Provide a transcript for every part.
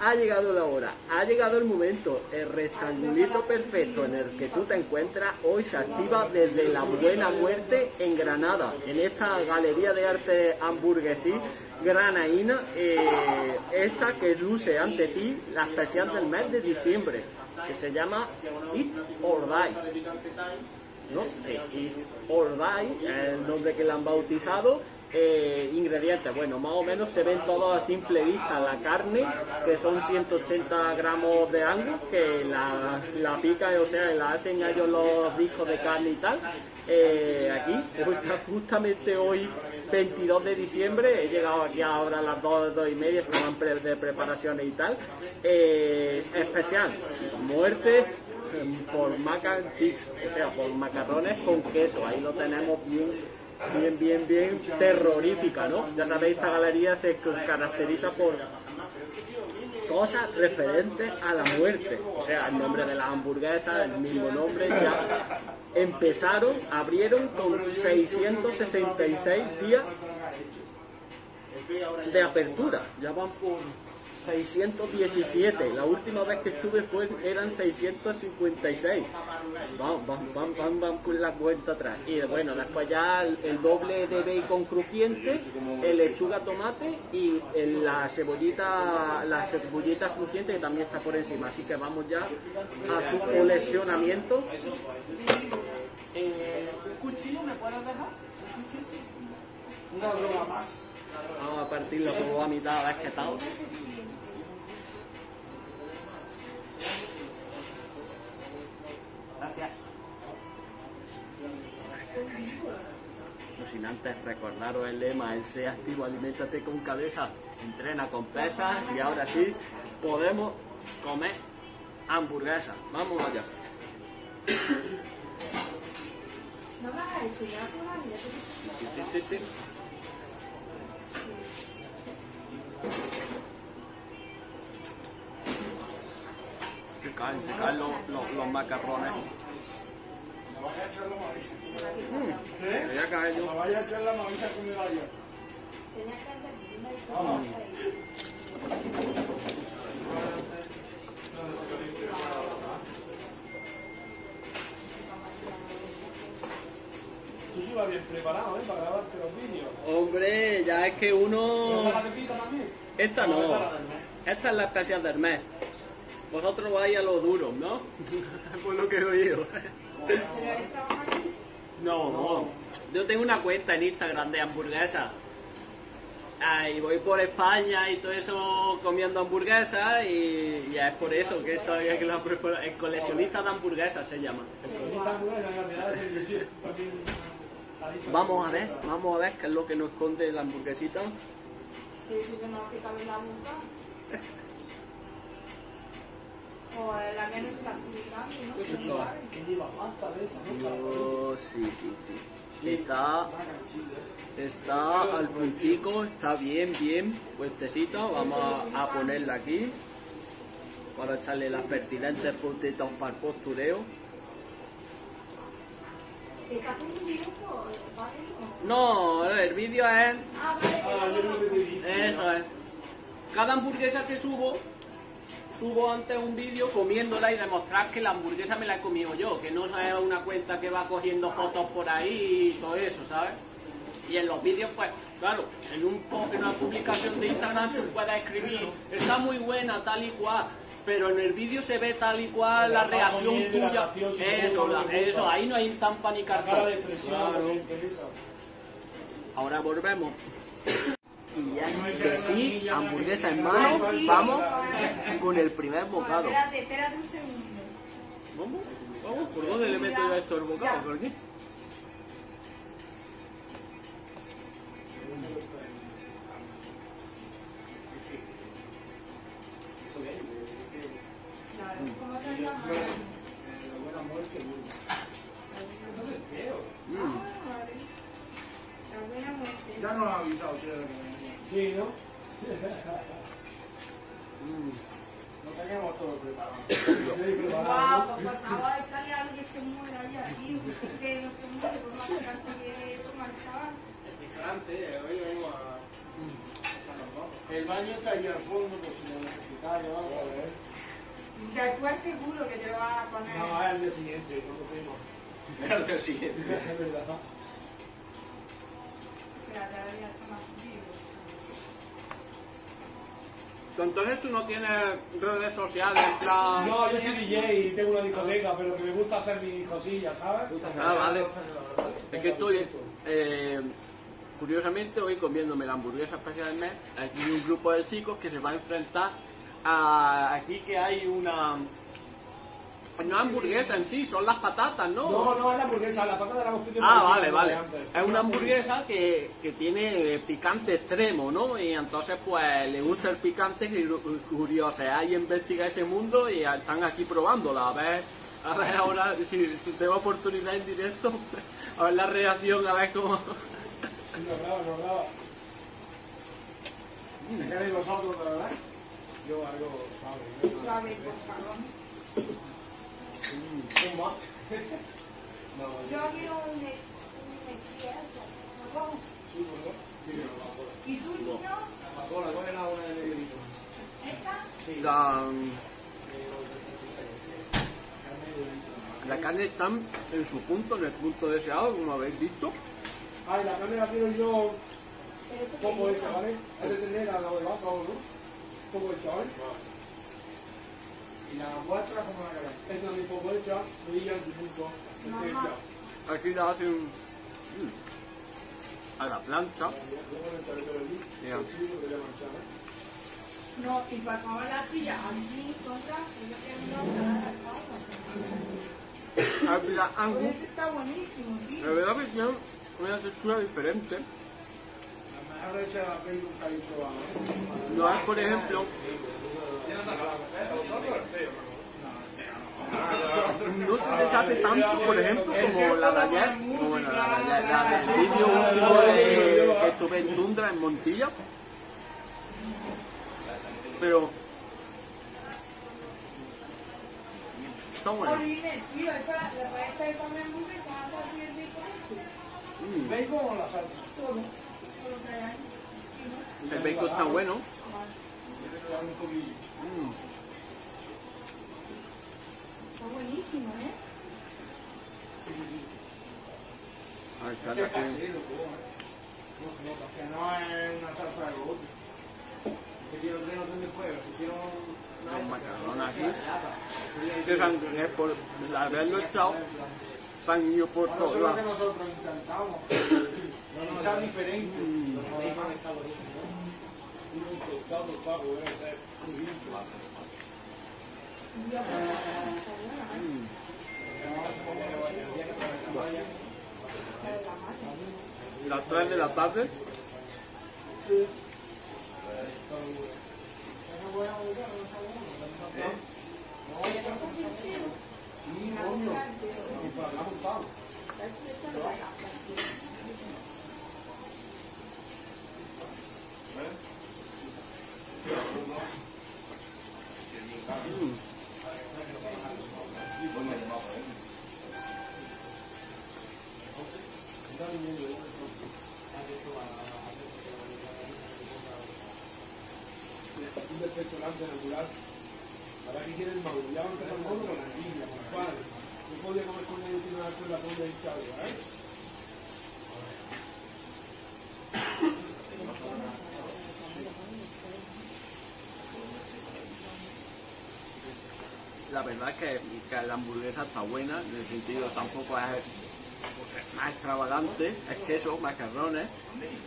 ha llegado la hora, ha llegado el momento, el rectangulito perfecto en el que tú te encuentras hoy se activa desde la Buena Muerte en Granada, en esta galería de arte hamburguesí granaína, eh, esta que luce ante ti la especial del mes de diciembre, que se llama It or Die. ¿no? It or Die el nombre que le han bautizado eh, ingredientes, bueno, más o menos se ven todos a simple vista. La carne, que son 180 gramos de angus, que la, la pica, o sea, la hacen ellos los discos de carne y tal. Eh, aquí, pues, justamente hoy, 22 de diciembre, he llegado aquí ahora a las 2, 2 y media, estaban de preparaciones y tal. Eh, especial, muerte por mac cheese, o sea, por macarrones con queso, ahí lo tenemos bien bien, bien, bien terrorífica, ¿no? Ya sabéis, esta galería se caracteriza por cosas referentes a la muerte. O sea, el nombre de las hamburguesas, el mismo nombre, ya empezaron, abrieron con 666 días de apertura. Ya 617. La última vez que estuve fue, eran 656. Vamos, vamos, vamos, vamos con la cuenta atrás. Y bueno, después ya el, doble de bacon crujiente, el lechuga tomate y la cebollita, la cebollita crujiente que también está por encima. Así que vamos ya a su coleccionamiento. Eh, ¿Un cuchillo me puedes dejar? Una broma más. Vamos a partirlo como a mitad, a ver qué tal. Recordaros el lema, el sea activo, alimentate con cabeza, entrena con pesas y ahora sí podemos comer hamburguesas. Vamos allá. No se caen, se caen los, los, los macarrones. Vaya a echar la. Voy a caer vaya a echar la mavisa con mi vaya. Tú sí vas bien preparado, ¿eh? Para grabarte los vídeos. Hombre, ya es que uno... ¿Esa la pepita también? Esta no. Esta es la especial del mes. Vosotros vais a lo duro, ¿no? Por lo que he oído. No, no. Yo tengo una cuenta en Instagram de hamburguesas. Ah, y voy por España y todo eso comiendo hamburguesas y ya es por eso que todavía que la el coleccionista de hamburguesas se llama. Vamos a ver, vamos a ver qué es lo que nos esconde la hamburguesita. O la menos clasificante, ¿no? ¿Qué lleva pasta de esa, Oh, sí, sí, sí. Está, está al puntico, está bien, bien puestecita. Vamos a, a ponerla aquí para echarle las pertinentes puntitas para el postureo. ¿Estás haciendo un dibujo? No, el vídeo es... Ah, vale. Eso es. Cada hamburguesa que subo, subo antes un vídeo comiéndola y demostrar que la hamburguesa me la he comido yo, que no es una cuenta que va cogiendo fotos por ahí y todo eso, ¿sabes? Y en los vídeos, pues, claro, en, un, en una publicación de Instagram tú puedes escribir, está muy buena, tal y cual, pero en el vídeo se ve tal y cual la reacción la tuya. reacción, Eso, la- eso, ahí no hay estampa ni cartón. Claro. Ahora volvemos. Y ya que sí, hamburguesa en mano, vamos con el primer bocado. Espérate, espérate un segundo. ¿Vamos? ¿Vamos? ¿Por dónde le meto yo a esto el bocado? ¿Por llama? Mm. La buena muerte. Ya nos ha avisado usted que. Sí, ¿no? Mm. No tenemos todo preparado. Guau, pues por favor, echarle algo que se muera ya, tío. Que no se muere, por más que tiene esto, mal chaval. Restaurante, hoy vengo a... a. El baño está ahí al fondo, por si lo necesitáis o algo. A ver. Después seguro que te lo vas a poner. No, es al día siguiente, cuando fuimos. Era el día siguiente. Es verdad. Espérate, ahora ya está más Entonces tú no tienes redes sociales en plan... No, yo soy DJ y tengo una discoteca, pero que me gusta hacer mis cosillas, ¿sabes? Ah, vale. Es que estoy, eh, curiosamente, hoy comiéndome la hamburguesa especial del mes. Aquí hay un grupo de chicos que se va a enfrentar a aquí que hay una... No hamburguesa en sí, son las patatas, ¿no? No, no, es la hamburguesa, la patata de la hemos pedido Ah, vale, vale. Es una hamburguesa que, que tiene picante extremo, ¿no? Y entonces, pues, le gusta el picante, que curiosidad y investiga ese mundo y están aquí probándola. A ver, a ver ahora, si, si tengo oportunidad en directo, a ver la reacción, a ver cómo... No no graba. ¿Me queréis vosotros, de verdad? Yo algo suave. Suave, por favor. No, Yo quiero un. ¿Me la. ¿Y tú, niño? La cola, ¿cuál era una de negrito? ¿Esta? La, la carne está en su punto, en el punto deseado, como habéis visto. Ay, la carne la quiero yo que hecha, ¿vale? Es de tener a lo de vaca o no. Hecha, ¿vale? ¿Y la vuestra cómo la? Esta y ella hecha. Aquí la hacen mm, a la plancha. No, y por favor la silla así, contra, que yo quiero no la casa. Ah, mira, Angus, Oye, este está buenísimo, la verdad que tiene una textura diferente. No es, por ejemplo, no se deshace tanto, por ejemplo, como la de ayer, bueno, la, de ayer, la del vídeo último de, que estuve en Tundra, en Montilla. Pero... Está bueno. La. Mm, ¿Bacon o la salsa? Todo. Todo lo que hay ahí. Sí, ¿no? el bacon está bueno. Mm, Está buenísimo, ¿eh? ahí está la que- casero, ¿cómo, eh? No que no es una salsa de bote. Que tiene tres orden de fuego, si quiero los macarrones aquí. Que san- que por haberlo echado, ido por todos eso es lo que nosotros intentamos. Que sea diferente. Mm. Los bacon está buenísimo. Un tostado para poder hacer ¿eh? Las 3 de la tarde. Sí, coño. Y para hablar montado. Mm. Un defecto delante regular. Ahora que quieren el. La verdad es que, que la hamburguesa está buena, en el sentido tampoco es más extravagante, es queso, macarrones. La.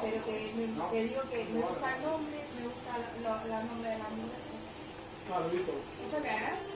Pero que, me, que digo que me gusta el nombre, me gusta lo- el nombre de la hamburguesa. Claro, listo. ¿Eso qué es?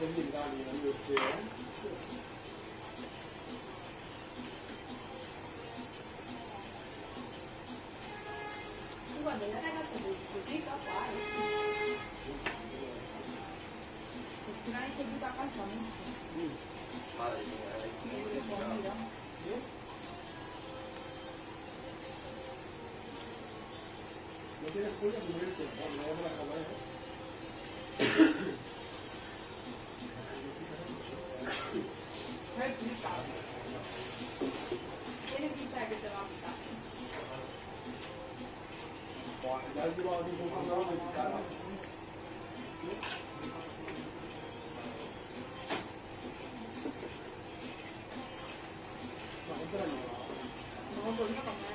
amigo, usted, ¿eh? Tú cuando eh. La acabé, ¿eh? Tiene pinta de que te va a quitar. Buah, Ya he llevado tiempo jugando de cara. La gente la lleva. No, pues no comer.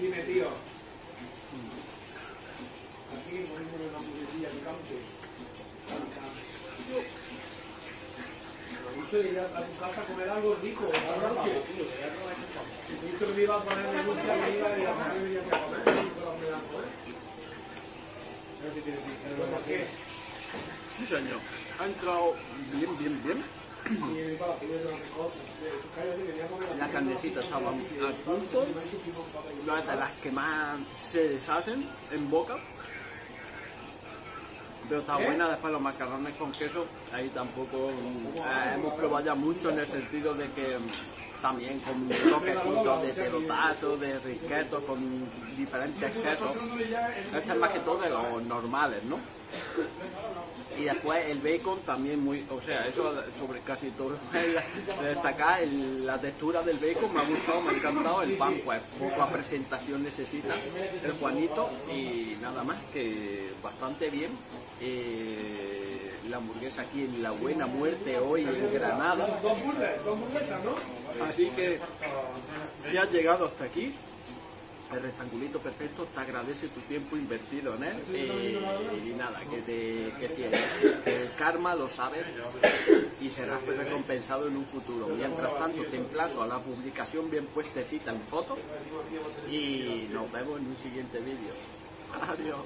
Dime, tío. Aquí poniéndole una musiquilla de campo. Gusta ir a a tu casa a comer algo rico, ¿verdad? Me gusta que me iba a poner me gusta que iba y a poner me iba a comer. pero me da comer. ¿Por qué? Sí, señor. Ha entrado bien, bien, bien. A a La carnecita estaba al punto. De las que más se deshacen en boca. Pero está ¿Qué? buena, después los macarrones con queso, ahí tampoco mm, eh, hemos probado ya mucho en el sentido de que también con toquecitos de pelotazo, de risquetos, con diferentes quesos. Este es más que todo de los normales, ¿no? Y después el bacon también muy, o sea, eso sobre casi todo. De destacar el- la textura del bacon, me ha gustado, me ha encantado. El pan, pues poca presentación necesita el Juanito y nada más que bastante bien. Eh, la hamburguesa aquí en La Buena Muerte hoy en Granada. Así que si has llegado hasta aquí, el rectangulito perfecto te agradece tu tiempo invertido en él eh, y nada, que, te, que, si el, el karma lo sabes y serás recompensado en un futuro. Mientras tanto, te emplazo a la publicación bien puestecita en foto y nos vemos en un siguiente vídeo. Adiós.